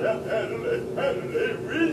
Hallelujah, hallelujah,